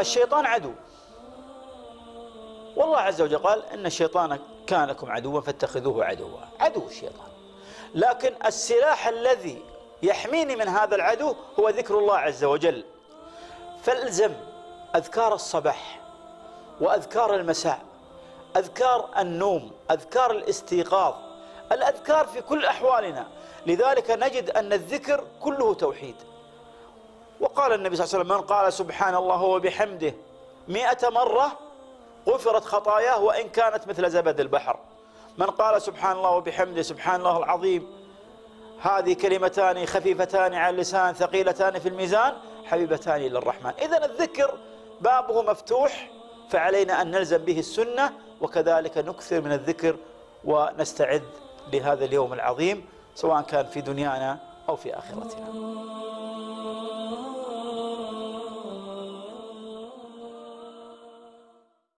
الشيطان عدو. والله عز وجل قال إن الشيطان كان لكم عدوا فاتخذوه عدوا. عدو الشيطان. لكن السلاح الذي يحميني من هذا العدو هو ذكر الله عز وجل. فالزم أذكار الصباح وأذكار المساء أذكار النوم أذكار الاستيقاظ الأذكار في كل أحوالنا. لذلك نجد أن الذكر كله توحيد. وقال النبي صلى الله عليه وسلم من قال سبحان الله وبحمده مئة مرة غفرت خطاياه وإن كانت مثل زبد البحر. من قال سبحان الله وبحمده سبحان الله العظيم هذه كلمتان خفيفتان على اللسان ثقيلتان في الميزان حبيبتان إلى الرحمن. إذا الذكر بابه مفتوح فعلينا أن نلزم به السنة وكذلك نكثر من الذكر ونستعد لهذا اليوم العظيم سواء كان في دنيانا أو في آخرتنا.